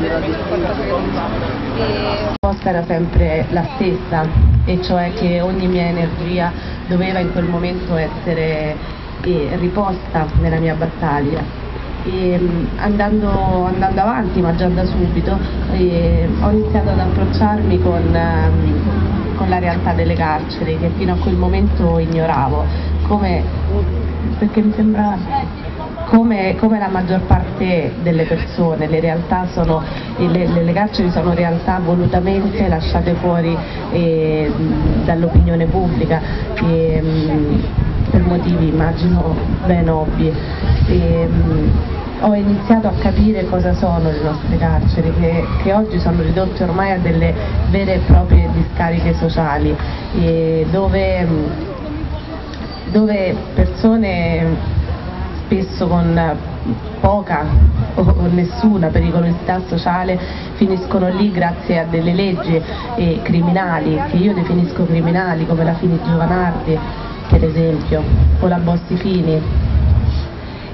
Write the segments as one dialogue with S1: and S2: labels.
S1: La risposta era sempre la stessa, e cioè che ogni mia energia doveva in quel momento essere eh, riposta nella mia battaglia. E, andando, andando, avanti, ma già da subito, eh, ho iniziato ad approcciarmi con, eh, con, la realtà delle carceri che fino a quel momento ignoravo, come, perché mi sembrava come, come, la maggior parte delle persone, le, sono, le, le, carceri sono realtà volutamente lasciate fuori eh, dall'opinione pubblica eh, per motivi immagino ben ovvi. Eh, ho iniziato a capire cosa sono le nostre carceri, che, che, oggi sono ridotte ormai a delle vere e proprie discariche sociali, dove, dove persone spesso con poca o nessuna pericolosità sociale finiscono lì grazie a delle leggi eh, criminali, che io definisco criminali, come la Fini Giovanardi per esempio, o la Bossi Fini,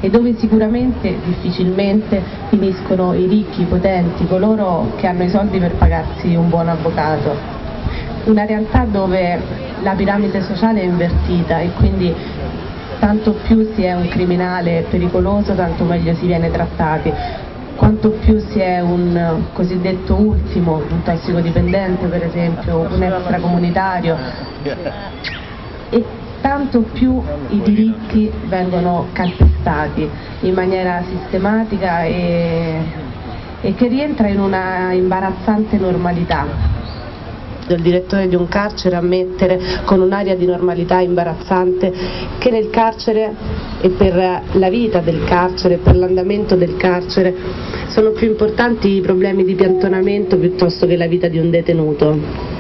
S1: e dove sicuramente difficilmente finiscono i ricchi, i potenti, coloro che hanno i soldi per pagarsi un buon avvocato. Una realtà dove la piramide sociale è invertita e quindi tanto più si è un criminale pericoloso, tanto meglio si viene trattati. Quanto più si è un cosiddetto ultimo, un tossicodipendente per esempio, un extracomunitario, e tanto più i diritti vengono calpestati in maniera sistematica e, e che rientra in una imbarazzante normalità del direttore di un carcere ammettere con un'aria di normalità imbarazzante che nel carcere e per la vita del carcere, per l'andamento del carcere, sono più importanti i problemi di piantonamento piuttosto che la vita di un detenuto.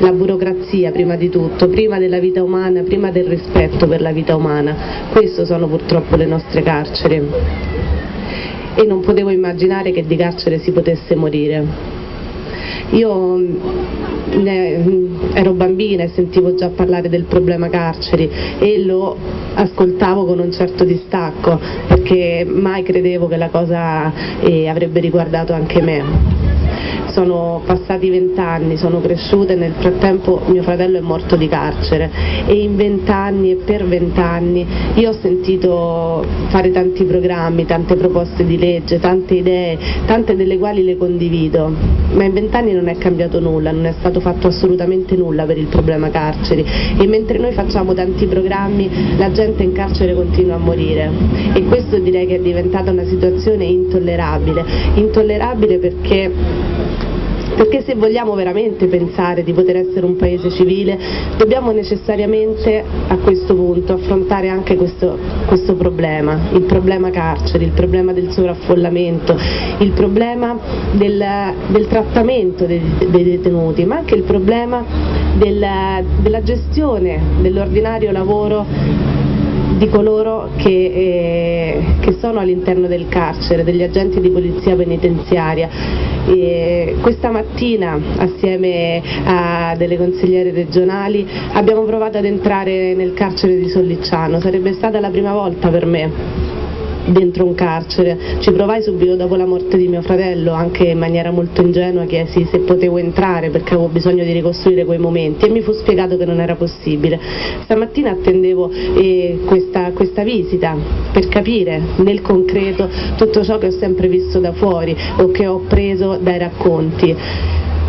S1: La burocrazia prima di tutto, prima della vita umana, prima del rispetto per la vita umana. Questo sono purtroppo le nostre carceri. E non potevo immaginare che di carcere si potesse morire. Io ero bambina e sentivo già parlare del problema carceri e lo ascoltavo con un certo distacco perché mai credevo che la cosa eh, avrebbe riguardato anche me sono passati vent'anni, sono cresciuta e nel frattempo mio fratello è morto di carcere. E in vent'anni e per vent'anni io ho sentito fare tanti programmi, tante proposte di legge, tante idee, tante delle quali le condivido, ma in vent'anni non è cambiato nulla, non è stato fatto assolutamente nulla per il problema carceri. E mentre noi facciamo tanti programmi la gente in carcere continua a morire. E questo direi che è diventata una situazione intollerabile, intollerabile perché perché se vogliamo veramente pensare di poter essere un paese civile dobbiamo necessariamente a questo punto affrontare anche questo, questo problema, il problema carceri, il problema del sovraffollamento, il problema del, del trattamento dei, dei, detenuti, ma anche il problema della, della gestione dell'ordinario lavoro di coloro che, eh, che sono all'interno del carcere, degli agenti di polizia penitenziaria. E questa mattina assieme a delle consigliere regionali abbiamo provato ad entrare nel carcere di Sollicciano, sarebbe stata la prima volta per me dentro un carcere. Ci provai subito dopo la morte di mio fratello, anche in maniera molto ingenua chiesi se potevo entrare perché avevo bisogno di ricostruire quei momenti e mi fu spiegato che non era possibile. Stamattina attendevo eh, questa, questa visita per capire nel concreto tutto ciò che ho sempre visto da fuori o che ho preso dai racconti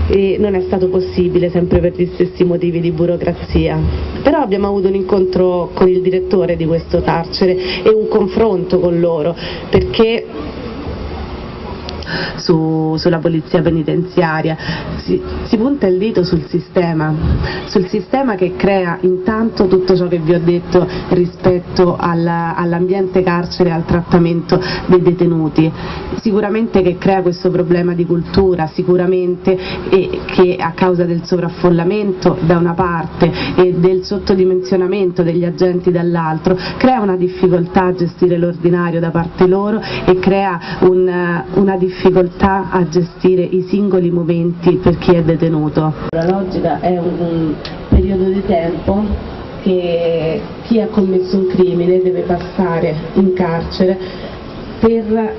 S1: e non è stato possibile sempre per gli stessi motivi di burocrazia. Però abbiamo avuto un incontro con il direttore di questo carcere e un confronto con loro perché su, sulla polizia penitenziaria, si, si, punta il dito sul sistema, sul sistema che crea intanto tutto ciò che vi ho detto rispetto alla, all'ambiente carcere e al trattamento dei detenuti, sicuramente che crea questo problema di cultura, sicuramente che a causa del sovraffollamento da una parte e del sottodimensionamento degli agenti dall'altro, crea una difficoltà a gestire l'ordinario da parte loro e crea un, una difficoltà a gestire i singoli momenti per chi è detenuto. La logica è un periodo di tempo che chi ha commesso un crimine deve passare in carcere per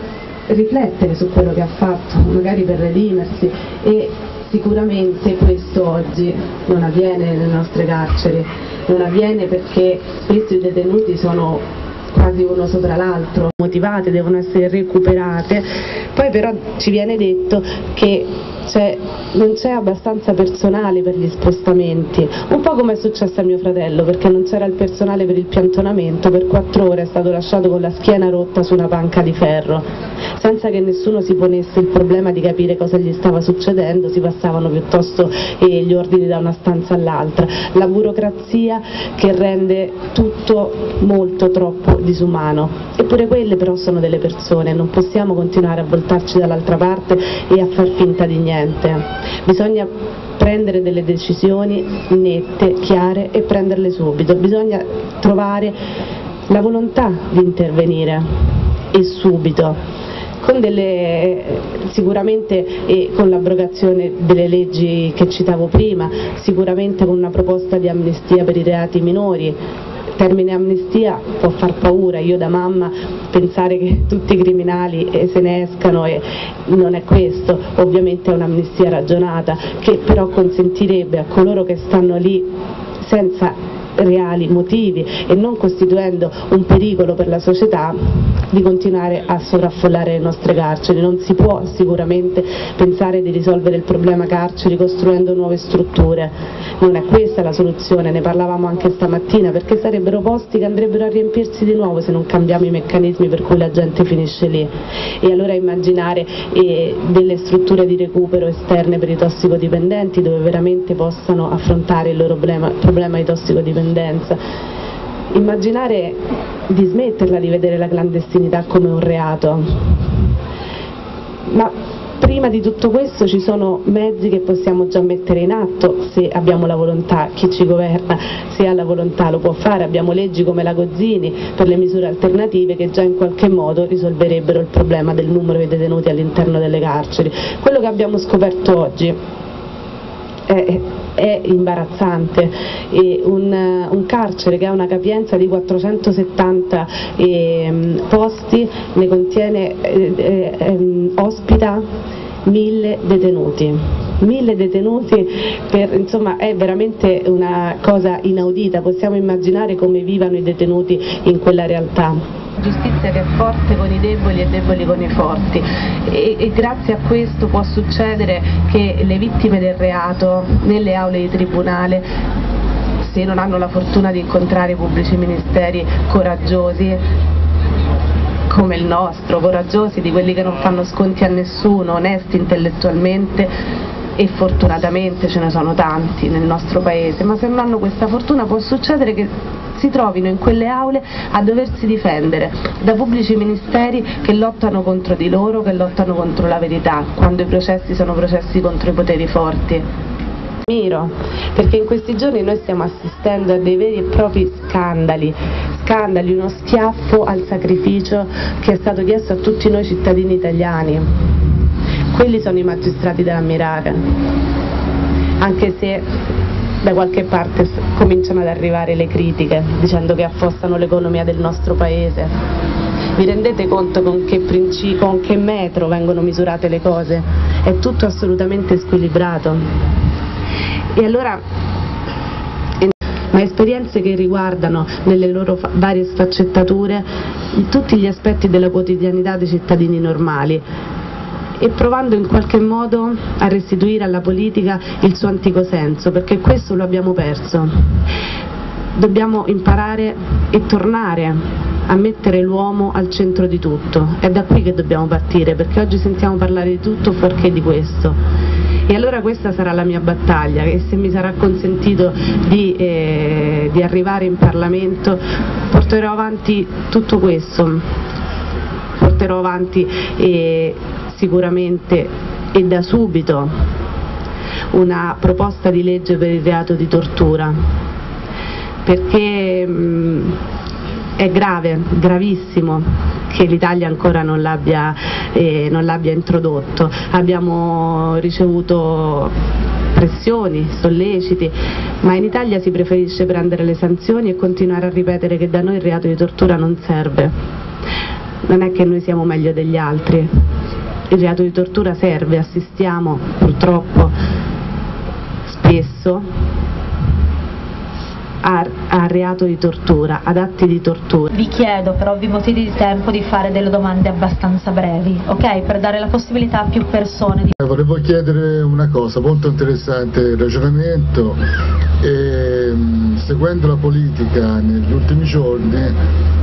S1: riflettere su quello che ha fatto, magari per redimersi e sicuramente questo oggi non avviene nelle nostre carceri, non avviene perché spesso i detenuti sono quasi uno sopra l'altro, motivate, devono essere recuperate, poi però ci viene detto che cioè, non c'è abbastanza personale per gli spostamenti, un po' come è successo a mio fratello perché non c'era il personale per il piantonamento, per quattro ore è stato lasciato con la schiena rotta su una panca di ferro, senza che nessuno si ponesse il problema di capire cosa gli stava succedendo, si passavano piuttosto eh, gli ordini da una stanza all'altra, la burocrazia che rende tutto molto troppo disumano, eppure quelle però sono delle persone, non possiamo continuare a voltarci dall'altra parte e a far finta di niente niente, bisogna prendere delle decisioni nette, chiare e prenderle subito, bisogna trovare la volontà di intervenire e subito con delle, sicuramente eh, con l'abrogazione delle leggi che citavo prima, sicuramente con una proposta di amnistia per i reati minori, termine amnistia può far paura, io da mamma pensare che tutti i criminali eh, se ne escano e non è questo, ovviamente è un'amnistia ragionata che però consentirebbe a coloro che stanno lì senza reali motivi e non costituendo un pericolo per la società di continuare a sovraffollare le nostre carceri. Non si può sicuramente pensare di risolvere il problema carceri costruendo nuove strutture, non è questa la soluzione, ne parlavamo anche stamattina, perché sarebbero posti che andrebbero a riempirsi di nuovo se non cambiamo i meccanismi per cui la gente finisce lì. E allora immaginare eh, delle strutture di recupero esterne per i tossicodipendenti dove veramente possano affrontare il loro problema, problema di tossicodipendenza immaginare di smetterla di vedere la clandestinità come un reato. Ma prima di tutto questo ci sono mezzi che possiamo già mettere in atto se abbiamo la volontà, chi ci governa se ha la volontà lo può fare, abbiamo leggi come la Gozzini per le misure alternative che già in qualche modo risolverebbero il problema del numero di detenuti all'interno delle carceri. Quello che abbiamo scoperto oggi è, è imbarazzante. Un, un, carcere che ha una capienza di 470 eh, posti ne contiene, eh, eh, ehm, ospita mille detenuti. Mille detenuti per, insomma, è veramente una cosa inaudita, possiamo immaginare come vivano i detenuti in quella realtà.
S2: Giustizia che è forte con i deboli e deboli con i forti. E, e, grazie a questo può succedere che le vittime del reato nelle aule di tribunale se non hanno la fortuna di incontrare pubblici ministeri coraggiosi come il nostro, coraggiosi di quelli che non fanno sconti a nessuno, onesti intellettualmente e fortunatamente ce ne sono tanti nel nostro paese, ma se non hanno questa fortuna può succedere che si trovino in quelle aule a doversi difendere da pubblici ministeri che lottano contro di loro, che lottano contro la verità, quando i processi sono processi contro i poteri forti.
S1: Miro, perché in questi giorni noi stiamo assistendo a dei veri e propri scandali, scandali, uno schiaffo al sacrificio che è stato chiesto a tutti noi cittadini italiani. Quelli sono i magistrati da ammirare, anche se da qualche parte cominciano ad arrivare le critiche dicendo che affossano l'economia del nostro paese. Vi rendete conto con che, con che metro vengono misurate le cose? È tutto assolutamente squilibrato. E allora ma esperienze che riguardano nelle loro varie sfaccettature tutti gli aspetti della quotidianità dei cittadini normali, e provando in qualche modo a restituire alla politica il suo antico senso, perché questo lo abbiamo perso. Dobbiamo imparare e tornare a mettere l'uomo al centro di tutto. È da qui che dobbiamo partire, perché oggi sentiamo parlare di tutto fuorché di questo. E allora questa sarà la mia battaglia e se mi sarà consentito di, eh, di arrivare in Parlamento porterò avanti tutto questo, porterò avanti eh, sicuramente e da subito una proposta di legge per il reato di tortura perché mh, è grave, gravissimo che l'Italia ancora non l'abbia, eh, non l'abbia introdotto. Abbiamo ricevuto pressioni, solleciti, ma in Italia si preferisce prendere le sanzioni e continuare a ripetere che da noi il reato di tortura non serve
S3: non è che noi siamo meglio degli altri. Il reato di tortura serve, assistiamo purtroppo spesso a, a, reato di tortura, ad atti di tortura.
S4: Vi chiedo per ovvi motivi di tempo di fare delle domande abbastanza brevi, ok? Per dare la possibilità a più persone di...
S5: Eh, volevo chiedere una cosa, molto interessante il ragionamento. E, mm, seguendo la politica negli ultimi giorni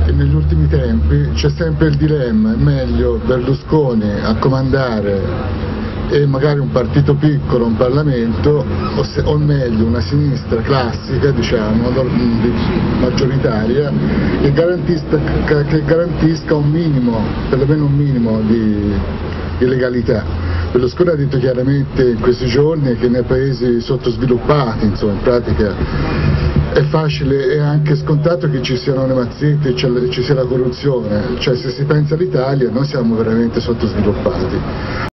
S5: e negli ultimi tempi c'è sempre il dilemma, è meglio Berlusconi a comandare e magari un partito piccolo, un Parlamento, o, se, o meglio una sinistra classica, diciamo, maggioritaria, che garantisca, che garantisca un minimo, perlomeno un minimo di, di legalità. Berlusconi ha detto chiaramente in questi giorni che nei paesi sottosviluppati, insomma, in pratica è facile e anche scontato che ci siano le mazzette e ci sia la corruzione, cioè se si pensa all'Italia noi siamo veramente sottosviluppati.